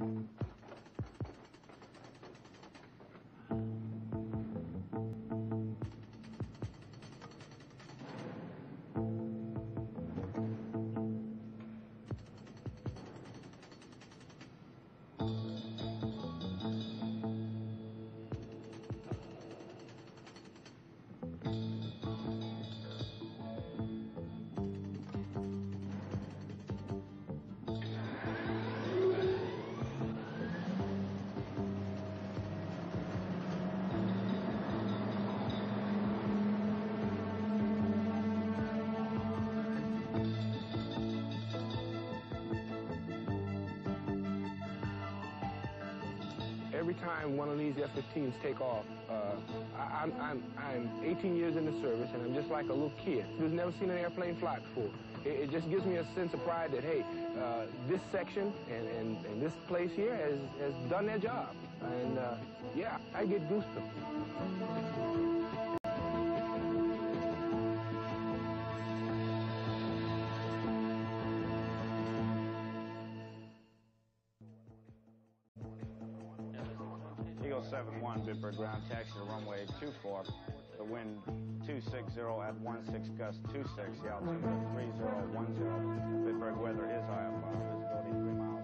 うん。Every time one of these F-15s take off, uh, I, am I'm, I'm 18 years in the service, and I'm just like a little kid who's never seen an airplane fly before. It, it just gives me a sense of pride that, hey, uh, this section and, and, and, this place here has, has done their job. And, uh, yeah, I get goosebumps. Eagle 7-1, Bitburg ground, taxi to runway 24. The wind 260 at 16 gust 26, the altitude 3010. Bitburg weather is high above, visibility 3 miles